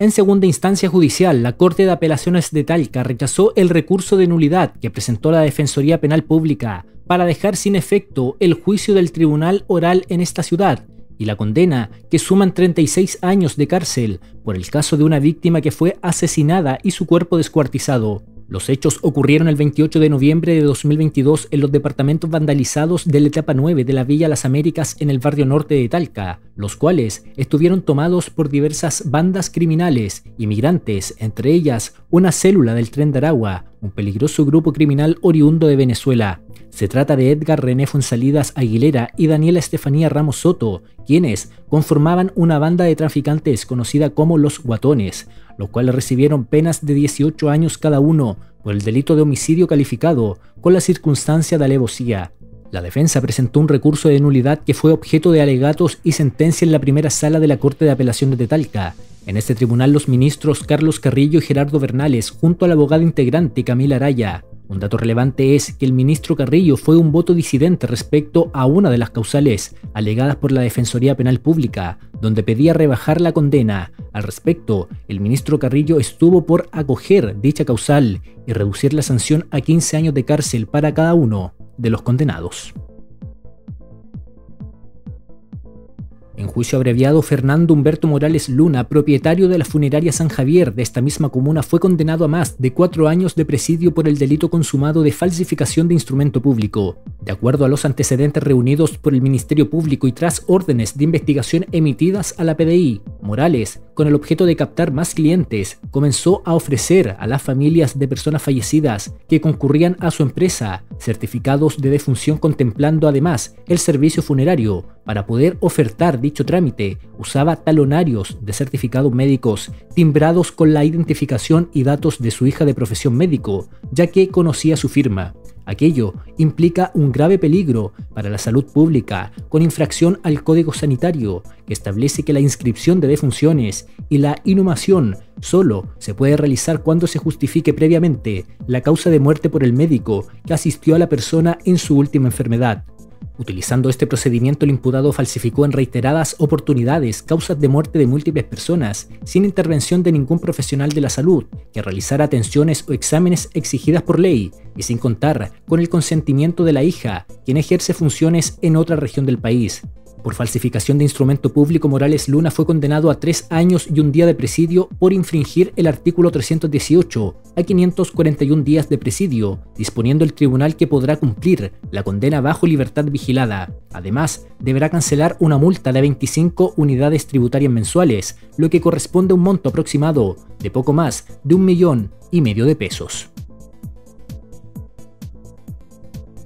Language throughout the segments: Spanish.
En segunda instancia judicial, la Corte de Apelaciones de Talca rechazó el recurso de nulidad que presentó la Defensoría Penal Pública para dejar sin efecto el juicio del tribunal oral en esta ciudad y la condena, que suman 36 años de cárcel por el caso de una víctima que fue asesinada y su cuerpo descuartizado. Los hechos ocurrieron el 28 de noviembre de 2022 en los departamentos vandalizados de la etapa 9 de la Villa Las Américas en el barrio norte de Talca, los cuales estuvieron tomados por diversas bandas criminales, inmigrantes, entre ellas una célula del Tren de Aragua, un peligroso grupo criminal oriundo de Venezuela. Se trata de Edgar René Fonsalidas Aguilera y Daniela Estefanía Ramos Soto, quienes conformaban una banda de traficantes conocida como los Guatones, los cuales recibieron penas de 18 años cada uno por el delito de homicidio calificado con la circunstancia de alevosía. La defensa presentó un recurso de nulidad que fue objeto de alegatos y sentencia en la primera sala de la Corte de Apelaciones de Talca. En este tribunal los ministros Carlos Carrillo y Gerardo Bernales, junto al abogado integrante Camila Araya, un dato relevante es que el ministro Carrillo fue un voto disidente respecto a una de las causales alegadas por la Defensoría Penal Pública, donde pedía rebajar la condena. Al respecto, el ministro Carrillo estuvo por acoger dicha causal y reducir la sanción a 15 años de cárcel para cada uno de los condenados. En juicio abreviado, Fernando Humberto Morales Luna, propietario de la funeraria San Javier de esta misma comuna, fue condenado a más de cuatro años de presidio por el delito consumado de falsificación de instrumento público. De acuerdo a los antecedentes reunidos por el Ministerio Público y tras órdenes de investigación emitidas a la PDI, Morales, con el objeto de captar más clientes, comenzó a ofrecer a las familias de personas fallecidas que concurrían a su empresa certificados de defunción contemplando además el servicio funerario. Para poder ofertar dicho trámite, usaba talonarios de certificados médicos timbrados con la identificación y datos de su hija de profesión médico, ya que conocía su firma. Aquello implica un grave peligro para la salud pública, con infracción al Código Sanitario, que establece que la inscripción de defunciones y la inhumación solo se puede realizar cuando se justifique previamente la causa de muerte por el médico que asistió a la persona en su última enfermedad. Utilizando este procedimiento, el imputado falsificó en reiteradas oportunidades causas de muerte de múltiples personas, sin intervención de ningún profesional de la salud que realizara atenciones o exámenes exigidas por ley, y sin contar con el consentimiento de la hija, quien ejerce funciones en otra región del país. Por falsificación de instrumento público, Morales Luna fue condenado a tres años y un día de presidio por infringir el artículo 318 a 541 días de presidio, disponiendo el tribunal que podrá cumplir la condena bajo libertad vigilada. Además, deberá cancelar una multa de 25 unidades tributarias mensuales, lo que corresponde a un monto aproximado de poco más de un millón y medio de pesos.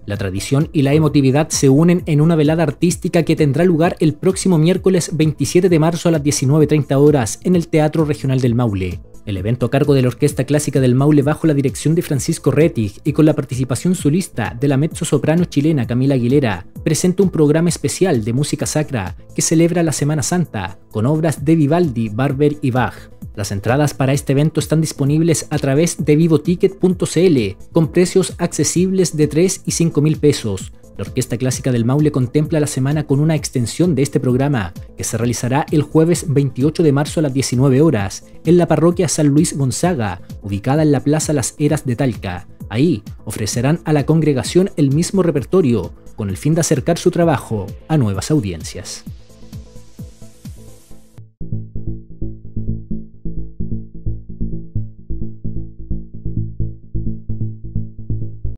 La tradición y la emotividad se unen en una velada artística que tendrá lugar el próximo miércoles 27 de marzo a las 19.30 horas en el Teatro Regional del Maule. El evento a cargo de la Orquesta Clásica del Maule bajo la dirección de Francisco Rettig y con la participación solista de la mezzo-soprano chilena Camila Aguilera presenta un programa especial de música sacra que celebra la Semana Santa con obras de Vivaldi, Barber y Bach. Las entradas para este evento están disponibles a través de vivoticket.cl con precios accesibles de 3 y 5 mil pesos. La Orquesta Clásica del Maule contempla la semana con una extensión de este programa, que se realizará el jueves 28 de marzo a las 19 horas, en la parroquia San Luis Gonzaga, ubicada en la Plaza Las Heras de Talca. Ahí ofrecerán a la congregación el mismo repertorio, con el fin de acercar su trabajo a nuevas audiencias.